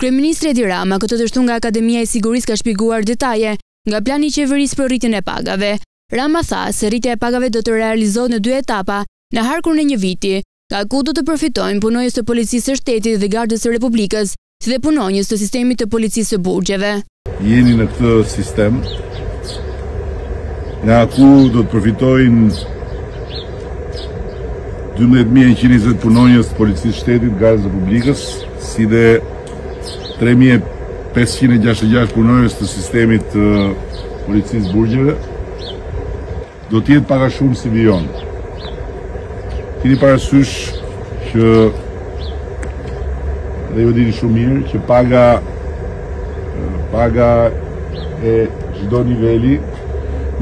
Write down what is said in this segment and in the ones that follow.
Kryeministri Edi Rama këtë të shtunë nga Akademia e Sigurisë ka shpjeguar detaje nga plani i qeverisë për rritjen e pagave. Rama tha se rritja e pagave do të realizohet në dy etapa, në harkun e një viti, nga ku do të përfitojnë punonjës të Policisë së Shtetit dhe Gardës së Republikës, si dhe punonjës të sistemit të Policisë së Burgjeve. Jeni në këtë sistem, nga ku do të përfitojnë 12.120 punonjës të policisë shtetit, gardës republikës, si dhe 3.566 punonjës të sistemit të policisë burgjeve, Do të jetë pak a shumë si vijon. Kini parasysh që dhe ju dini shumë mirë që paga paga e çdo niveli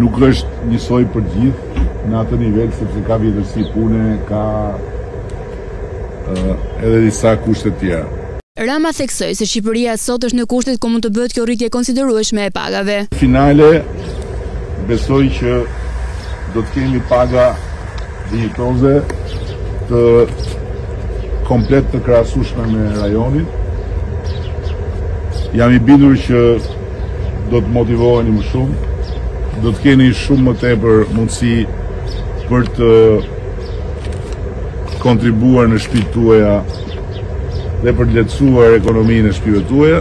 nuk është njësoj për të gjithë në atë nivel sepse ka vjetërsi pune, ka edhe disa kushte të tjera. Rama theksoi se Shqipëria sot është në kushtet ku mund të bëhet kjo rritje e konsiderueshme e pagave. Finale Besoj që do të kemi paga dinjitoze të komplet të krahasueshme me rajonin. Jam i bindur që do të motivoheni më shumë, do të keni shumë më tepër mundësi për të kontribuar në shpitë tuaja dhe për të lehtësuar ekonominë e shpive tuaja.